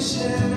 share.